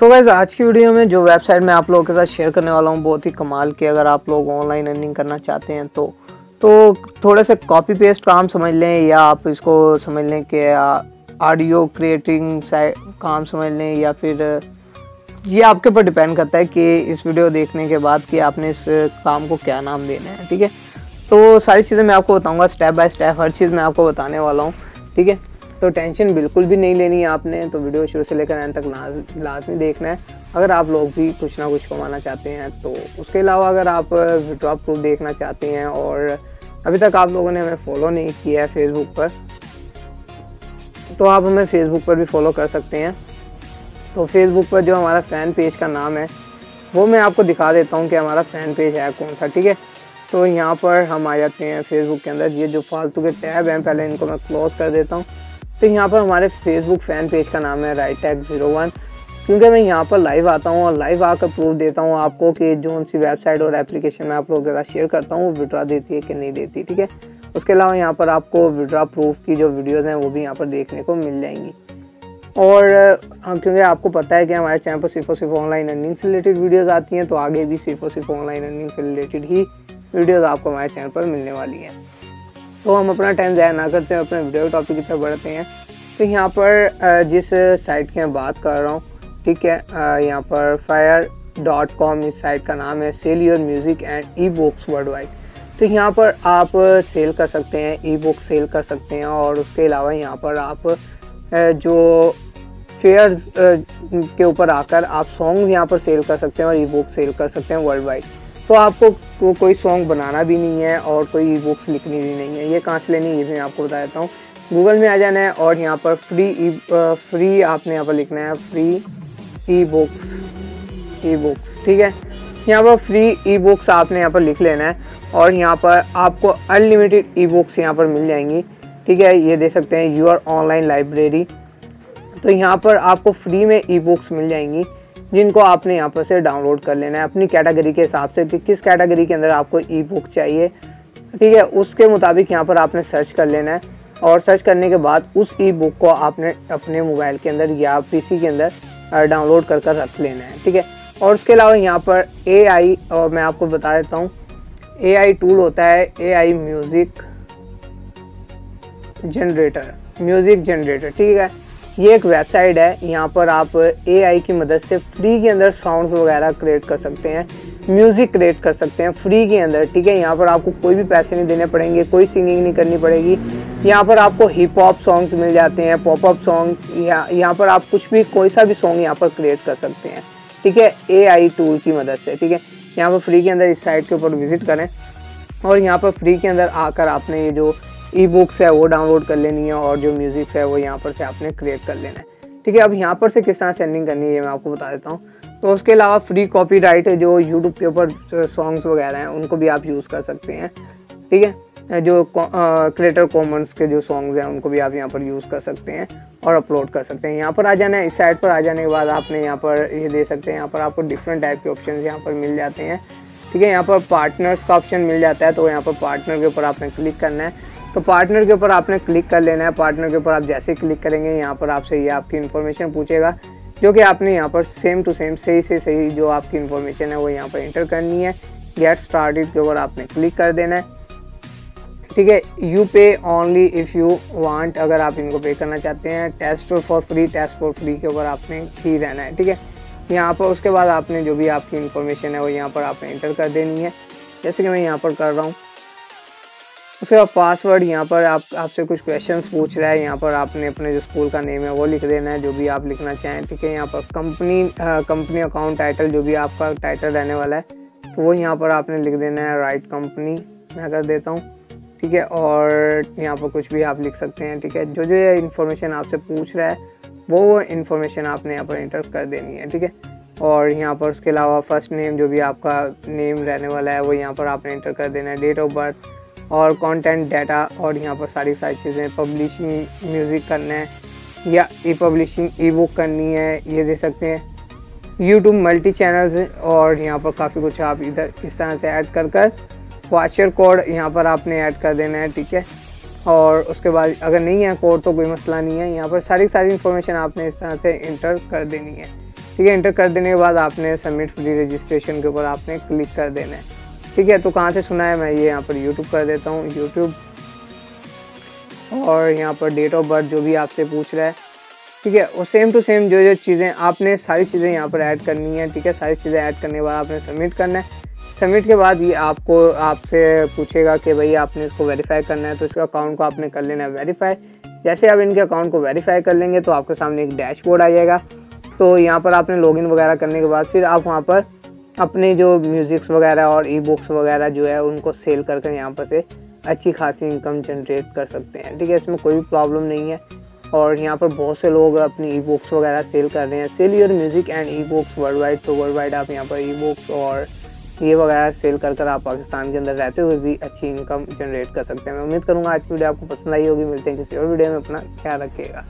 तो वैसे आज की वीडियो में जो वेबसाइट मैं आप लोगों के साथ शेयर करने वाला हूँ, बहुत ही कमाल की अगर आप लोग ऑनलाइन अर्निंग करना चाहते हैं तो तो थोड़े से कॉपी पेस्ट काम समझ लें, या आप इसको समझ लें कि ऑडियो क्रिएटिंग काम समझ लें, या फिर, ये आपके ऊपर डिपेंड करता है कि इस वीडियो देखने के बाद कि आपने इस काम को क्या नाम देना है, ठीक है? तो सारी चीज़ें मैं आपको बताऊँगा स्टेप बाय स्टेप हर चीज़ मैं आपको बताने वाला हूँ, ठीक है? तो टेंशन बिल्कुल भी नहीं लेनी है आपने तो वीडियो शुरू से लेकर एंड तक लाज लाजमी देखना है। अगर आप लोग भी कुछ ना कुछ कमाना चाहते हैं तो उसके अलावा अगर आप विड्रॉ प्रूफ देखना चाहते हैं और अभी तक आप लोगों ने हमें फॉलो नहीं किया है फेसबुक पर तो आप हमें फेसबुक पर भी फॉलो कर सकते हैं। तो फेसबुक पर जो हमारा फ़ैन पेज का नाम है, वो मैं आपको दिखा देता हूँ कि हमारा फ़ैन पेज है कौन सा, ठीक है? तो यहाँ पर हम आ जाते हैं फेसबुक के अंदर। ये जो फालतू के टैब हैं, पहले इनको मैं क्लोज कर देता हूँ। तो यहाँ पर हमारे फेसबुक फ़ैन पेज का नाम है राइट टैग ज़ीरो वन क्योंकि मैं यहाँ पर लाइव आता हूँ और लाइव आकर प्रूफ देता हूँ आपको कि जो सी वेबसाइट और एप्लीकेशन मैं आप लोगों के साथ शेयर करता हूँ, वो विड्रा देती है कि नहीं देती, ठीक है? उसके अलावा यहाँ पर आपको विड्रा प्रूफ की जो वीडियोज़ हैं, वो भी यहाँ पर देखने को मिल जाएँगी। और हाँ क्योंकि आपको पता है कि हमारे चैनल पर सिर्फ़ और सिर्फ़ ऑनलाइन अर्निंग से रिलेटेड वीडियोज़ आती हैं तो आगे भी सिर्फ़ और सिर्फ़ ऑनलाइन अर्निंग से रिलेटेड ही वीडियोज़ आपको हमारे चैनल पर मिलने वाली हैं। तो हम अपना टाइम ज़ाया ना करते हैं, अपने वीडियो टॉपिक की तरफ़ बढ़ते हैं। तो यहाँ पर जिस साइट की मैं बात कर रहा हूँ, ठीक है यहाँ पर फायर डॉट कॉम इस साइट का नाम है sell your music and e books world wide तो यहाँ पर आप सेल कर सकते हैं ई बुक सेल कर सकते हैं और उसके अलावा यहाँ पर आप जो फेयर के ऊपर आकर आप सॉन्ग यहाँ पर सेल कर सकते हैं और ई बुक सेल कर सकते हैं वर्ल्ड वाइड तो आपको को, कोई सॉन्ग बनाना भी नहीं है और कोई ई बुक्स लिखनी भी नहीं है। ये कहाँ से लेनी है? मैं आपको बता देता हूँ। गूगल में आ जाना है और यहाँ पर फ्री ई फ्री आपने यहाँ पर लिखना है। Free e books e books ठीक है? यहाँ पर फ्री ई बुक्स आपने यहाँ पर लिख लेना है और यहाँ पर आपको अनलिमिटेड ई बुक्स यहाँ पर मिल जाएँगी ठीक है? ये दे सकते हैं यूर ऑनलाइन लाइब्रेरी तो यहाँ पर आपको फ्री में ई बुक्स मिल जाएँगी। जिनको आपने यहाँ पर से डाउनलोड कर लेना है, अपनी कैटेगरी के हिसाब से कि किस कैटेगरी के अंदर आपको ई बुक चाहिए। ठीक है, उसके मुताबिक यहाँ पर आपने सर्च कर लेना है और सर्च करने के बाद उस ई बुक को आपने अपने मोबाइल के अंदर या पीसी के अंदर डाउनलोड कर कर रख लेना है। ठीक है, और उसके अलावा यहाँ पर ए आई और मैं आपको बता देता हूँ। ए आई टूल होता है A I music generator music generator ठीक है। ये एक वेबसाइट है, यहाँ पर आप एआई की मदद से फ्री के अंदर साउंड्स वगैरह क्रिएट कर सकते हैं म्यूज़िक क्रिएट कर सकते हैं फ्री के अंदर, ठीक है? यहाँ पर आपको कोई भी पैसे नहीं देने पड़ेंगे, कोई सिंगिंग नहीं करनी पड़ेगी। यहाँ पर आपको हिप हॉप सॉन्ग्स मिल जाते हैं पॉप अप सॉन्ग या, यहाँ पर आप कुछ भी, कोई सा भी सॉन्ग यहाँ पर क्रिएट कर सकते हैं, ठीक है? ए आई टूल की मदद से, ठीक है? यहाँ पर फ्री के अंदर इस साइट के ऊपर विज़िट करें और यहाँ पर फ्री के अंदर आकर आपने ये जो ई बुक्स है, वो डाउनलोड कर लेनी है और जो म्यूज़िक है, वो यहाँ पर से आपने क्रिएट कर लेना है। ठीक है, अब यहाँ पर से किस तरह सेंडिंग करनी है मैं आपको बता देता हूँ। तो उसके अलावा फ्री कॉपी राइट जो यूट्यूब के ऊपर सॉन्ग्स वगैरह हैं, उनको भी आप यूज़ कर सकते हैं। ठीक है जो क्रिएटर कॉमन्स के जो सॉन्ग्स हैं, उनको भी आप यहाँ पर यूज़ कर सकते हैं और अपलोड कर सकते हैं। यहाँ पर आ जाना है, इस साइड पर आ जाने के बाद आपने यहाँ पर ये दे सकते हैं, यहाँ पर आपको डिफरेंट टाइप के ऑप्शन यहाँ पर मिल जाते हैं। ठीक है, यहाँ पर पार्टनर्स का ऑप्शन मिल जाता है तो यहाँ पर पार्टनर के ऊपर आपने क्लिक करना है। तो पार्टनर के ऊपर आपने क्लिक कर लेना है। पार्टनर के ऊपर आप जैसे क्लिक करेंगे, यहाँ पर आपसे ये आपकी इन्फॉर्मेशन पूछेगा, जो कि आपने यहाँ पर सेम टू सेम सही से सही जो आपकी इन्फॉर्मेशन है, वो यहाँ पर इंटर करनी है। गेट स्टार्ट के ऊपर आपने क्लिक कर देना है। ठीक है यू पे ओनली इफ़ यू वांट अगर आप इनको पे करना चाहते हैं। Test for free test for free के ऊपर आपने ही रहना है। ठीक है, यहाँ पर उसके बाद आपने जो भी आपकी इन्फॉर्मेशन है, वो यहाँ पर आपने इंटर कर देनी है। जैसे कि मैं यहाँ पर कर रहा हूँ उसके बाद पासवर्ड यहाँ पर आप, आपसे कुछ क्वेश्चंस पूछ रहा है। यहाँ पर आपने अपने जो स्कूल का नेम है, वो लिख देना है, जो भी आप लिखना चाहें, ठीक है? यहाँ पर कंपनी कंपनी अकाउंट टाइटल जो भी आपका टाइटल रहने वाला है तो वो यहाँ पर आपने लिख देना है राइट कंपनी मैं कर देता हूँ, ठीक है? और यहाँ पर कुछ भी आप लिख सकते हैं, ठीक है? जो जो इन्फॉर्मेशन आपसे पूछ रहा है, वो इन्फॉर्मेशन आपने यहाँ पर इंटर कर देनी है, ठीक है? और यहाँ पर उसके अलावा फ़र्स्ट नेम जो भी आपका नेम रहने वाला है, वो यहाँ पर आपने इंटर कर देना है डेट ऑफ़ बर्थ और कंटेंट डाटा और यहाँ पर सारी सारी चीज़ें पब्लिशिंग म्यूज़िक करना है, या ई पब्लिशिंग ई बुक करनी है, ये दे सकते हैं। यूट्यूब मल्टी चैनल्स और यहाँ पर काफ़ी कुछ आप इधर इस तरह से ऐड कर कर वाचर कोड यहाँ पर आपने ऐड कर देना है, ठीक है? और उसके बाद अगर नहीं है कोड तो कोई मसला नहीं है, यहाँ पर सारी सारी इन्फॉर्मेशन आपने इस तरह से इंटर कर देनी है, ठीक है? इंटर कर देने के बाद आपने सबमिट फ्री रजिस्ट्रेशन के ऊपर आपने क्लिक कर देना है। ठीक है तो कहाँ से सुना है मैं ये यहाँ पर यूट्यूब कर देता हूँ यूट्यूब और यहाँ पर डेट ऑफ़ बर्थ जो भी आपसे पूछ रहा है, ठीक है और सेम टू सेम जो जो चीज़ें, आपने सारी चीज़ें यहाँ पर ऐड करनी है, ठीक है, सारी चीज़ें ऐड करने के बाद आपने सबमिट करना है। सबमिट के बाद ये आपको, आपसे पूछेगा कि भाई आपने इसको वेरीफाई करना है तो इसके अकाउंट को आपने कर लेना है वेरीफाई जैसे आप इनके अकाउंट को वेरीफाई कर लेंगे तो आपके सामने एक डैशबोर्ड आ जाएगा तो यहाँ पर आपने लॉगिन वगैरह करने के बाद फिर आप वहाँ पर अपने जो म्यूज़िक्स वगैरह और ई बुक्स वगैरह जो है, उनको सेल कर कर यहाँ पर से अच्छी खासी इनकम जनरेट कर सकते हैं। ठीक है, इसमें कोई भी प्रॉब्लम नहीं है। और यहाँ पर बहुत से लोग अपनी ई बुक्स वगैरह सेल कर रहे हैं। Sell your music and e books world wide तो वर्ल्ड वाइड आप यहाँ पर ई बुक्स और ये वगैरह सेल कर कर आप पाकिस्तान के अंदर रहते हुए भी अच्छी इनकम जनरेट कर सकते हैं। मैं उम्मीद करूँगा आज की वीडियो आपको पसंद आई होगी। मिलते हैं किसी और वीडियो में। अपना ख्याल रखिएगा।